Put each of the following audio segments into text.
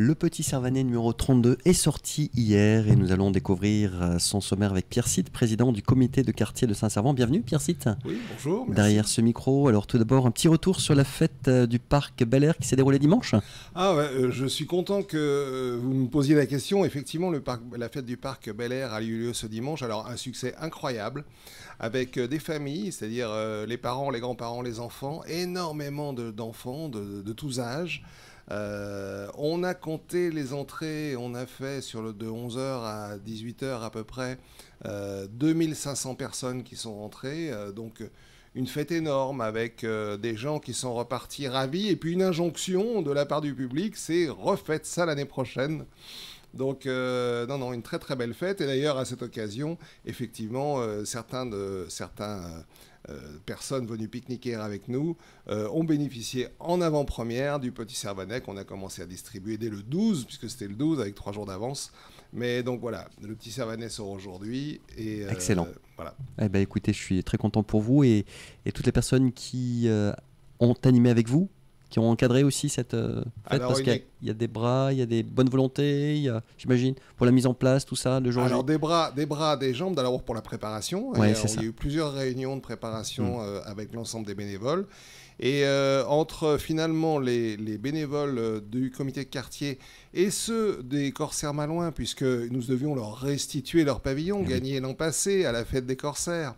Le Petit Servanet numéro 32 est sorti hier et nous allons découvrir euh, son sommaire avec Pierre Cite, président du comité de quartier de Saint-Servant. Bienvenue Pierre Cite. Oui, bonjour. merci. Derrière ce micro, alors tout d'abord un petit retour sur la fête euh, du parc Bel Air qui s'est déroulée dimanche. Ah ouais, euh, je suis content que vous me posiez la question. Effectivement, le parc, la fête du parc Bel Air a eu lieu ce dimanche. Alors un succès incroyable avec des familles, c'est-à-dire les parents, les grands-parents, les enfants, énormément de- d'enfants de, de tous âges. Euh, on a compté les entrées, on a fait sur le de 11h à 18h à peu près euh, 2500 personnes qui sont rentrées. euh, donc une fête énorme avec euh, des gens qui sont repartis ravis et puis une injonction de la part du public, c'est refaites ça l'année prochaine. Donc euh, non non une très très belle fête et d'ailleurs à cette occasion effectivement euh, certains de certains euh, euh, personnes venues pique-niquer avec nous ont bénéficié en avant-première du petit Servanet qu'on a commencé à distribuer dès le 12 puisque c'était le 12 avec trois jours d'avance. Mais donc voilà le petit Servanet sort aujourd'hui et Excellent. Voilà. Eh ben écoutez, je suis très content pour vous et, et toutes les personnes qui ont animé avec vous, qui ont encadré aussi cette euh, fête, Alors, parce une qu'il y, a- équipe- il y a des bras, il y a des bonnes volontés, j'imagine, pour la mise en place, tout ça, le jour Alors des bras, des bras, des jambes, d'abord pour la préparation. Ouais, euh. Il y a eu plusieurs réunions de préparation euh, avec l'ensemble des bénévoles. Et euh, entre finalement les, les bénévoles du comité de quartier et ceux des Corsaires Malouins, puisque nous devions leur restituer leur pavillon, Eh gagné l'an passé à la fête des Corsaires.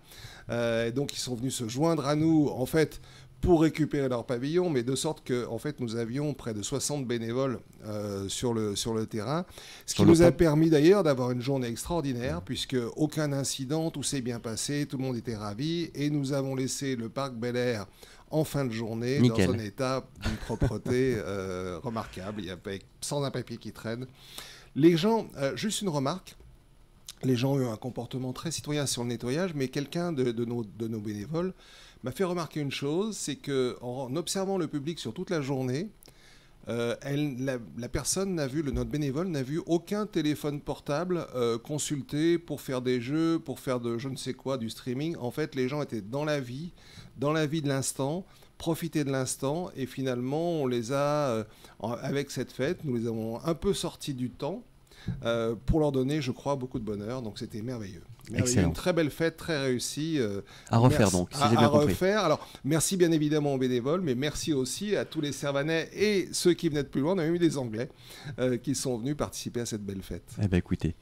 Donc ils sont venus se joindre à nous, en fait, pour récupérer leur pavillon, mais de sorte que, en fait, nous avions près de 60 bénévoles euh, sur, le, sur le terrain, ce qui nous a permis d'ailleurs d'avoir une journée extraordinaire, puisque aucun incident, tout s'est bien passé, tout le monde était ravi, et nous avons laissé le parc Bel Air en fin de journée Nickel. dans un état d'une propreté euh, remarquable, il y a sans un papier qui traîne. Les gens, euh, juste une remarque, les gens ont eu un comportement très citoyen sur le nettoyage, mais quelqu'un de, de nos, de nos bénévoles m'a fait remarquer une chose, c'est que en observant le public sur toute la journée, euh, la, personne n'a vu, le, notre bénévole n'a vu aucun téléphone portable euh, consulté pour faire des jeux, pour faire de je ne sais quoi, du streaming. En fait, les gens étaient dans la vie, dans la vie de l'instant, profiter de l'instant, et finalement, on les a, euh, avec cette fête, nous les avons un peu sortis du temps. Euh, pour leur donner, je crois, beaucoup de bonheur. Donc c'était merveilleux. Merveilleux. Une très belle fête, très réussie. euh, À refaire Merci. donc, si à, j'ai bien à compris. refaire. Alors, merci bien évidemment aux bénévoles, mais merci aussi à tous les Servanais et ceux qui venaient de plus loin. On a même eu des Anglais euh, qui sont venus participer à cette belle fête. Eh ben écoutez,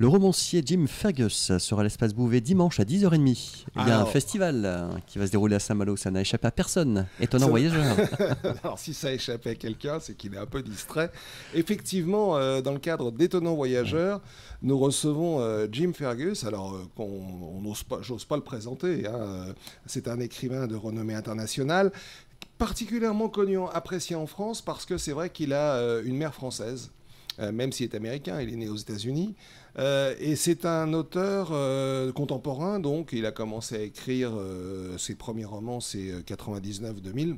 le romancier Jim Fergus sera à l'espace Bouvet dimanche à 10h30. Il y a un festival qui va se dérouler à Saint-Malo, ça n'a échappé à personne. Étonnant Ça- voyageur. Alors, si ça échappait à quelqu'un, c'est qu'il est un peu distrait. Effectivement, euh, dans le cadre d'Étonnants Voyageurs, nous recevons euh, Jim Fergus. Alors, euh, qu'on on n'ose pas, j'ose pas le présenter. hein, C'est un écrivain de renommée internationale, particulièrement connu, apprécié en France parce que c'est vrai qu'il a une mère française. Euh, même s'il est américain, il est né aux États-Unis. Euh, et c'est un auteur euh, contemporain, donc il a commencé à écrire ses premiers romans, c'est euh, 99-2000.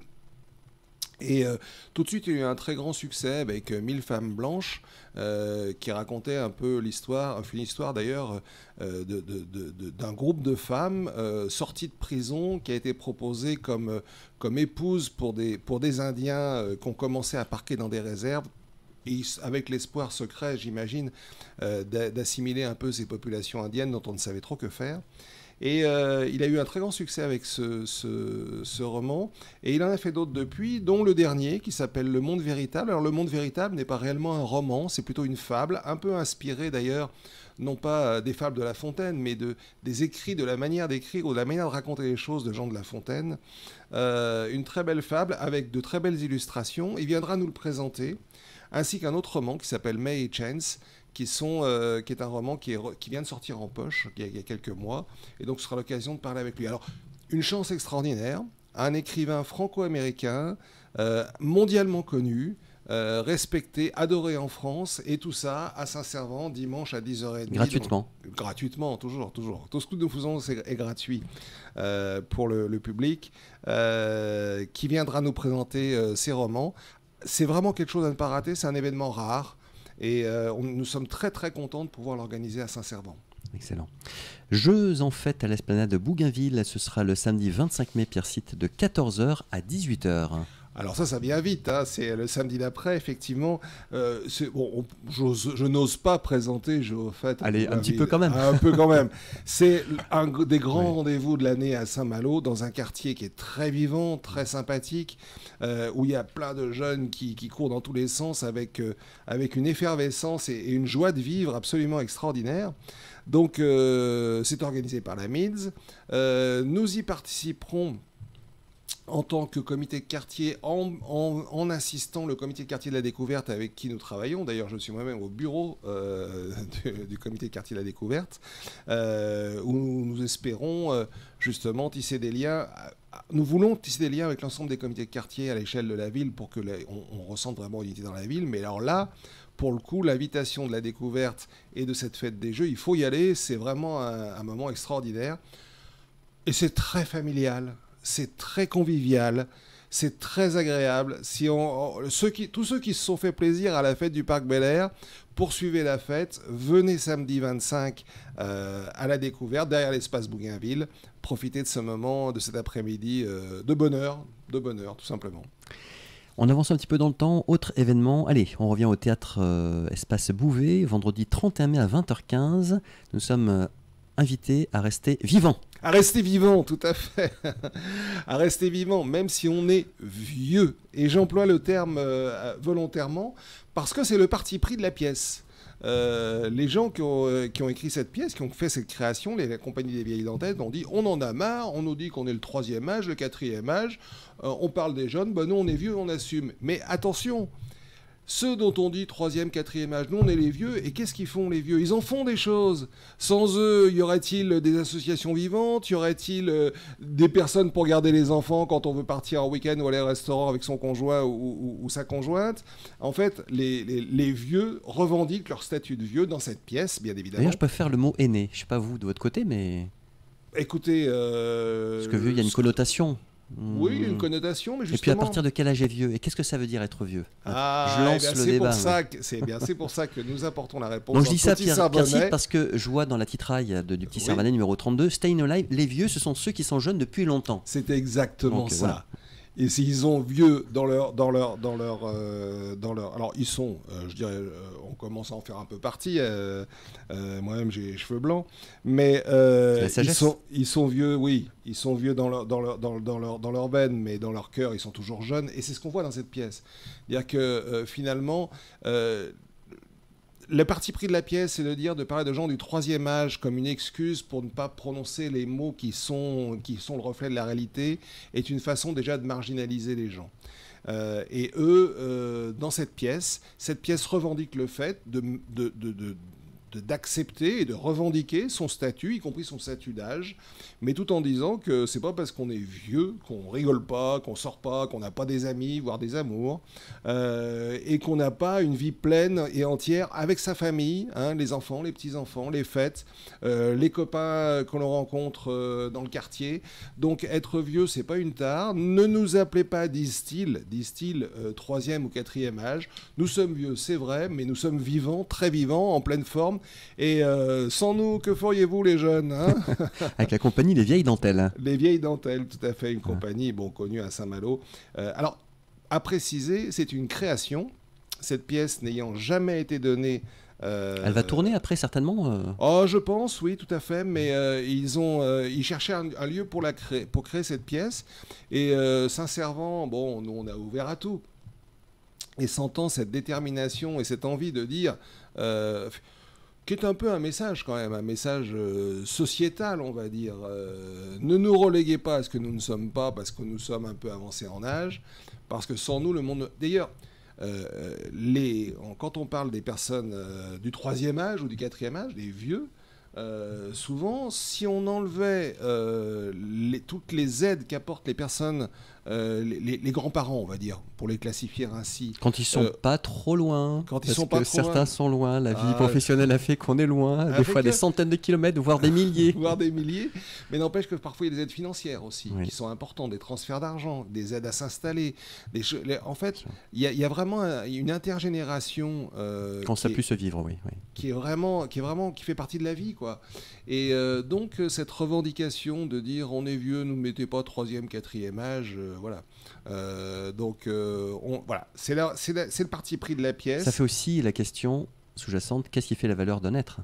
Et tout de suite, il y a eu un très grand succès avec euh, Mille femmes blanches, qui racontait un peu l'histoire, une histoire d'ailleurs d'un groupe de femmes sorties de prison qui a été proposé comme, comme épouse pour des, pour des Indiens ont commencé à parquer dans des réserves. Avec l'espoir secret, j'imagine, euh, d'a- d'assimiler un peu ces populations indiennes dont on ne savait trop que faire. Et euh, il a eu un très grand succès avec ce, roman. Et il en a fait d'autres depuis, dont le dernier qui s'appelle Le Monde Véritable. Alors, Le Monde Véritable n'est pas réellement un roman, c'est plutôt une fable, un peu inspirée d'ailleurs, non pas euh, des fables de La Fontaine, mais de, des écrits, de la manière d'écrire ou de la manière de raconter les choses de Jean de La Fontaine. Une très belle fable avec de très belles illustrations. Il viendra nous le présenter, ainsi qu'un autre roman qui s'appelle May et Chance, qui, sont, euh, qui est un roman qui, est re- qui vient de sortir en poche il y a, il y a quelques mois. Et donc, ce sera l'occasion de parler avec lui. Alors, une chance extraordinaire, un écrivain franco-américain, euh, mondialement connu, euh, respecté, adoré en France, et tout ça à Saint-Servant, dimanche à 10h30. Gratuitement. Donc, gratuitement, toujours, toujours. Tout ce que nous faisons est gratuit euh, pour le, le public, euh, qui viendra nous présenter ses romans. C'est vraiment quelque chose à ne pas rater, c'est un événement rare, et euh, nous sommes très très contents de pouvoir l'organiser à Saint-Servant. Excellent. Jeux en fête à l'esplanade de Bougainville, ce sera le samedi 25 mai, Pierre Site, de 14h à 18h. Alors ça, ça vient vite. Hein. C'est le samedi d'après, effectivement. Euh, bon, je n'ose pas présenter fait. Allez, un petit peu quand même. Un peu quand même. C'est un des grands rendez-vous de l'année à Saint-Malo, dans un quartier qui est très vivant, très sympathique, euh, où il y a plein de jeunes qui, courent dans tous les sens avec, euh, avec une effervescence et, une joie de vivre absolument extraordinaire. Donc, c'est organisé par la MIDS. nous y participerons en tant que comité de quartier, en, assistant le comité de quartier de la découverte avec qui nous travaillons. D'ailleurs, je suis moi-même au bureau euh, du, comité de quartier de la découverte, euh, où nous, espérons euh, justement tisser des liens. Nous voulons tisser des liens avec l'ensemble des comités de quartier à l'échelle de la ville pour que on, ressente vraiment unité dans la ville. Mais alors là, pour le coup, l'invitation de la découverte et de cette fête des jeux, il faut y aller. C'est vraiment un moment extraordinaire. Et c'est très familial c'est très convivial, c'est très agréable. Si ceux qui, tous ceux qui se sont fait plaisir à la fête du Parc Bel Air, poursuivez la fête, venez samedi 25 euh, à la découverte derrière l'espace Bougainville, profitez de ce moment, de cet après-midi euh, de bonheur, de bonheur tout simplement. On avance un petit peu dans le temps. Autre événement, allez, on revient au théâtre euh, Espace Bouvet, vendredi 31 mai à 20h15. Nous sommes invités à rester vivants. À rester vivant, tout à fait. à rester vivant, même si on est vieux. Et j'emploie le terme euh, volontairement parce que c'est le parti pris de la pièce. Euh, les gens qui ont, euh, qui ont, écrit cette pièce, qui ont fait cette création, les, la compagnie des vieilles dentelles, ont dit on en a marre, on nous dit qu'on est le troisième âge, le quatrième âge, on parle des jeunes, ben nous on est vieux, on assume. Mais attention, ceux dont on dit troisième, quatrième âge, nous on est les vieux, et qu'est-ce qu'ils font les vieux? Ils en font des choses. Sans eux, y aurait-il des associations vivantes? Y aurait-il euh, des personnes pour garder les enfants quand on veut partir en week-end ou aller au restaurant avec son conjoint ou, sa conjointe? En fait, les, vieux revendiquent leur statut de vieux dans cette pièce, bien évidemment. D'ailleurs, je peux faire le mot aîné. Je sais pas vous de votre côté, mais... Écoutez... Euh, Parce que vieux, il y a une connotation. Oui, une connotation, mais justement... Et puis à partir de quel âge est vieux? Et qu'est-ce que ça veut dire être vieux? Ah, Je lance eh le débat. C'est bien, c'est pour ça que nous apportons la réponse. Donc je dis ça, Pierre, Pierre parce que je vois dans la titraille de, du petit oui. numéro 32, Staying Alive, les vieux, ce sont ceux qui sont jeunes depuis longtemps. C'est exactement ça. Et s'ils ont vieux dans leur, dans leur, dans leur, euh, dans leur, alors ils sont, euh, je dirais, euh, on commence à en faire un peu partie. Moi-même, j'ai les cheveux blancs, mais ils sont, ils sont vieux, oui, ils sont vieux dans leur, dans leur, dans, dans leur, dans leur veine, mais dans leur cœur, ils sont toujours jeunes. Et c'est ce qu'on voit dans cette pièce. C'est-à-dire que finalement le parti pris de la pièce, c'est de dire, de parler de gens du troisième âge comme une excuse pour ne pas prononcer les mots qui sont, qui sont le reflet de la réalité, est une façon déjà de marginaliser les gens. Euh, et eux, euh, dans cette pièce, cette pièce revendique le fait de, d'accepter et de revendiquer son statut, y compris son statut d'âge, mais tout en disant que c'est pas parce qu'on est vieux qu'on rigole pas, qu'on sort pas, qu'on n'a pas des amis, voire des amours, euh, et qu'on n'a pas une vie pleine et entière avec sa famille, hein, les enfants, les petits-enfants, les fêtes, euh, les copains qu'on rencontre euh, dans le quartier. Donc être vieux, c'est pas une tare. Ne nous appelez pas, disent-ils, disent-ils, troisième ou quatrième âge. Nous sommes vieux, c'est vrai, mais nous sommes vivants, très vivants, en pleine forme et euh, sans nous, que feriez-vous les jeunes hein Avec la compagnie Les Vieilles Dentelles. Les Vieilles Dentelles, tout à fait, une compagnie bon, connue à Saint-Malo. Euh, alors, à préciser, c'est une création, cette pièce n'ayant jamais été donnée euh, Elle va tourner après certainement Oh, je pense, oui, tout à fait. Mais ils ont, ils cherchaient un, lieu pour la créer, pour créer cette pièce. Et Saint-Servant, bon, nous on a ouvert à tout. Et sentant cette détermination et cette envie de dire, qui est un peu un message quand même, un message euh, sociétal, on va dire. Euh, ne nous reléguez pas à ce que nous ne sommes pas, parce que nous sommes un peu avancés en âge, parce que sans nous, le monde... D'ailleurs, euh, les... quand on parle des personnes du troisième âge ou du quatrième âge, des vieux, souvent, si on enlevait les, toutes les aides qu'apportent les personnes euh, les, grands-parents, on va dire, pour les classifier ainsi. Quand ils sont euh, pas trop loin. Quand ils sont pas trop certains sont loin. La vie ah, professionnelle a fait qu'on est loin, des fois des centaines de kilomètres, voire des milliers. voire des milliers. Mais n'empêche que parfois il y a des aides financières aussi qui sont importantes, des transferts d'argent, des aides à s'installer. En fait, il y, a vraiment une intergénération. Euh, Quand ça peut se vivre, oui, Qui est vraiment, qui est vraiment, qui fait partie de la vie, quoi. Et donc, cette revendication de dire on est vieux, nous mettez pas troisième, quatrième âge, voilà. Euh, donc, euh, on- voilà, c'est le parti pris de la pièce. Ça fait aussi la question sous-jacente qu'est-ce qui fait la valeur d'un être?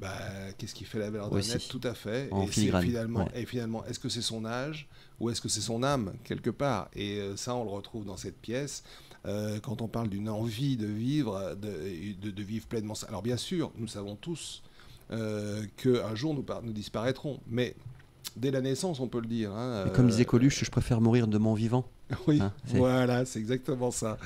Bah, qu'est-ce qui fait la valeur d'un être? Tout à fait. En et finalement, ouais. et finalement, est-ce que c'est son âge ou est-ce que c'est son âme quelque part? Et euh, ça, on le retrouve dans cette pièce. Euh, quand on parle d'une envie de vivre, de, de- de vivre pleinement. Alors bien sûr, nous savons tous euh, qu'un jour nous, nous disparaîtrons, mais dès la naissance, on peut le dire. hein, Comme euh, disait Coluche, je préfère mourir de mon vivant. oui, Hein, voilà, c'est exactement ça.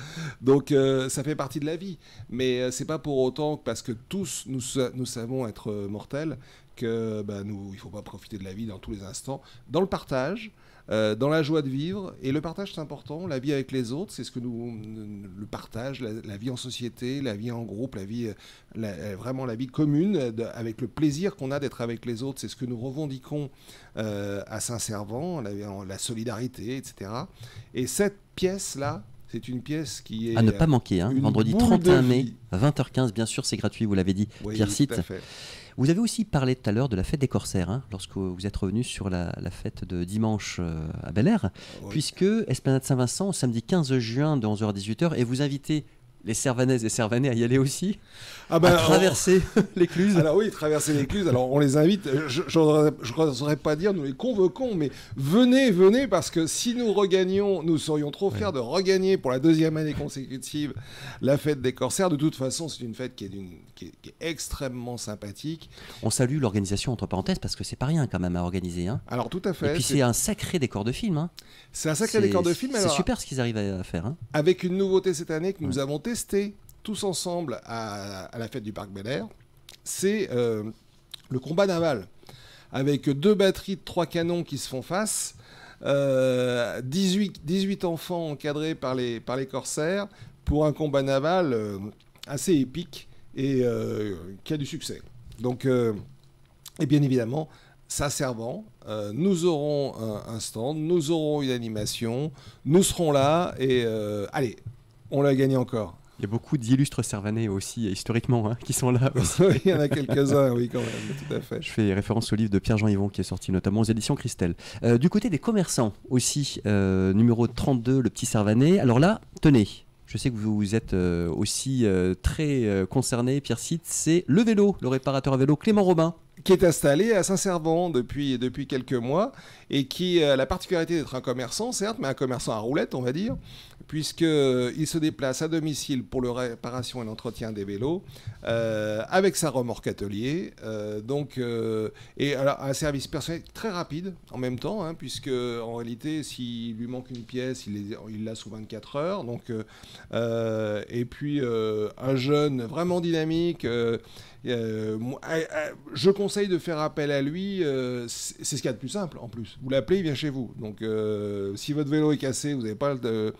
Donc euh, ça fait partie de la vie, mais euh, c'est pas pour autant que parce que tous nous, nous savons être euh, mortels que bah, nous, il faut pas profiter de la vie dans tous les instants, dans le partage. Euh, dans la joie de vivre, et le partage c'est important, la vie avec les autres, c'est ce que nous, le partage, la, la vie en société, la vie en groupe, la vie, euh, la- euh, vraiment la vie commune, de- avec le plaisir qu'on a d'être avec les autres, c'est ce que nous revendiquons euh, à Saint-Servant, la, la solidarité, etc. Et cette pièce-là, c'est une pièce qui est... À ne pas manquer, hein, vendredi boule de 31 mai, vie. à 20h15, bien sûr, c'est gratuit, vous l'avez dit, Oui, Pierre fait. Vous avez aussi parlé tout à l'heure de la fête des corsaires, hein, lorsque vous êtes revenu sur la, la fête de dimanche euh, à Bel Air, Oui. puisque Esplanade Saint-Vincent, samedi 15 juin de 11h à 18h, et vous invitez les Servanaises et Servanais à y aller aussi, Ah ben, à traverser l'écluse. Alors oui, traverser l'écluse. Alors on les invite. Je n'oserais pas dire, nous les convoquons, mais venez, venez, parce que si nous regagnons, nous serions trop fiers de regagner pour la deuxième année consécutive la fête des corsaires. De toute façon, c'est une fête qui est, d'une- qui est- qui est extrêmement sympathique. On salue l'organisation, entre parenthèses, parce que c'est pas rien quand même à organiser. hein. Alors tout à Et fait. puis C'est c'est un sacré décor de film. hein. c'est un sacré C'est- décor de film. C'est alors, super ce qu'ils arrivent à faire. hein. avec une nouveauté cette année que nous avons tous ensemble à, la fête du Parc Bel Air, c'est euh, le combat naval. Avec deux batteries de trois canons qui se font face, euh, 18, 18 enfants encadrés par les, corsaires pour un combat naval euh, assez épique et qui a du succès. Donc, et bien évidemment, ça servant, nous aurons un, un stand, nous aurons une animation, nous serons là et allez, on l'a gagné encore. Il y a beaucoup d'illustres Servanais aussi, historiquement, hein, qui sont là aussi. Il y en a quelques-uns, oui, quand même, tout à fait. Je fais référence au livre de Pierre-Jean Yvon qui est sorti notamment aux éditions Christelle. Euh, du côté des commerçants aussi, euh, numéro 32, le petit Servanet. Alors là, tenez, je sais que vous êtes euh, aussi très concerné, Pierre Cite, c'est le vélo, le réparateur à vélo Clément Robin. Qui est installé à Saint-Servant depuis, depuis quelques mois et qui a la particularité d'être un commerçant, certes, mais un commerçant à roulette, on va dire, puisqu'il se déplace à domicile pour la réparation et l'entretien des vélos euh, avec sa remorque atelier. euh, donc, euh, et alors, un service personnel très rapide en même temps, hein, puisque en réalité, s'il lui manque une pièce, il l'a sous 24 heures. Donc, euh, euh, et puis, euh, un jeune vraiment dynamique. euh, euh, euh, euh, je conseille de faire appel à lui. euh, c'est ce qu'il y a de plus simple en plus. Vous l'appelez, il vient chez vous. Donc, euh, si votre vélo est cassé, vous n'avez pas le-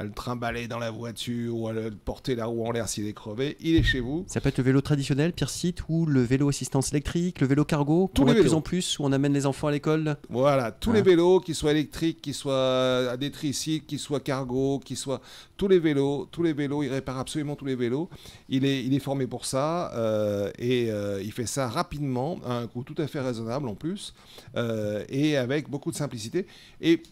à le trimballer dans la voiture ou à le porter la roue en l'air s'il est crevé. Il est chez vous. Ça peut être le vélo traditionnel, Pierre Cite, ou le vélo assistance électrique, le vélo cargo, Tous les de plus en plus, où on amène les enfants à l'école. Voilà, tous les vélos, qu'ils soient électriques, qu'ils soient à des tricycles, qu'ils soient cargo, qu'ils soient tous les vélos, tous les vélos, il répare absolument tous les vélos. Il est, il est formé pour ça euh, et euh, il fait ça rapidement, à un coût tout à fait raisonnable en plus, euh, et avec beaucoup de simplicité. Et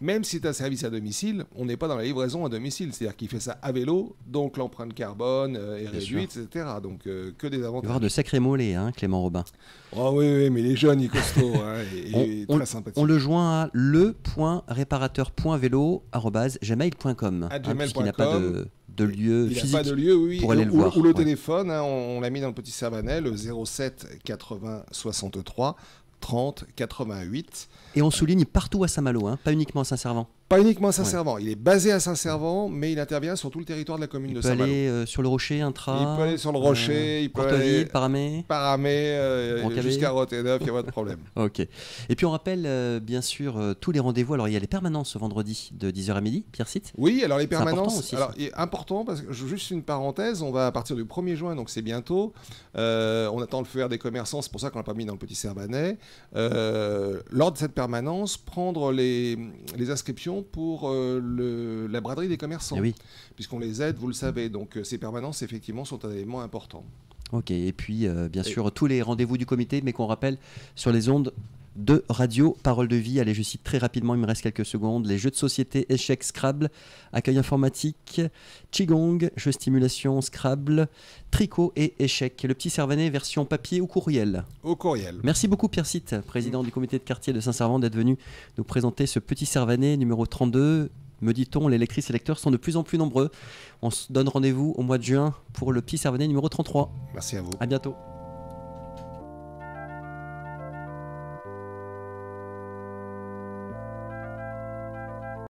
même si c'est un service à domicile, on n'est pas dans la livraison à domicile, c'est-à-dire qu'il fait ça à vélo, donc l'empreinte carbone euh, est réduite, etc. Donc euh, que des Il va y avantages. avoir de sacrés mollets, hein, Clément Robin. Oh oui, oui, mais les jeunes, ils costauds, hein, et, et On- très sympathiques. On le joint à le.réparateur.vélo.gmail.com hein, puisqu'il n'a pas de, de lieu Il physique. pas de lieu, oui. pour aller ou, le voir, ou le ouais. téléphone, hein, on, on l'a mis dans le petit Servanet, le 07 80 63 30 88. Et on souligne partout à Saint-Malo, hein, pas uniquement à Saint-Servant. Pas uniquement à Saint-Servant, il est basé à Saint-Servant, mais il intervient sur tout le territoire de la commune Il de peut Saint-Malo. aller euh, sur le rocher, Intra. Il peut aller sur le rocher, il peut aller Paramé. Paramé, euh, jusqu'à Rotterdam, il n'y a pas de problème. Ok. Et puis on rappelle euh, bien sûr euh, tous les rendez-vous. Alors il y a les permanences ce vendredi de 10h à midi, Pierre Cite. Oui, alors les C'est important permanences, aussi, alors il est important parce que juste une parenthèse, on va à partir du 1er juin, donc c'est bientôt. Euh, on attend le feu vert des commerçants, c'est pour ça qu'on l'a pas mis dans le petit. Euh, lors de cette permanence, prendre les, les inscriptions pour euh, le- la braderie des commerçants, Eh oui. puisqu'on les aide, vous le savez. Donc euh, ces permanences effectivement sont un élément important. Ok, et puis euh, bien sûr tous les rendez-vous du comité, mais qu'on rappelle sur les ondes de radio, parole de vie. Allez, je cite très rapidement, il me reste quelques secondes. Les jeux de société, échecs, Scrabble, accueil informatique, Qigong, jeux stimulation, Scrabble, tricot et échecs. Le petit Servanet version papier ou courriel Au courriel. Merci beaucoup Pierre Sitte, président du comité de quartier de Saint-Servant, d'être venu nous présenter ce petit Servanet numéro 32. Me dit-on, les lectrices et lecteurs sont de plus en plus nombreux. On se donne rendez-vous au mois de juin pour le petit Servanet numéro 33. Merci à vous. À bientôt.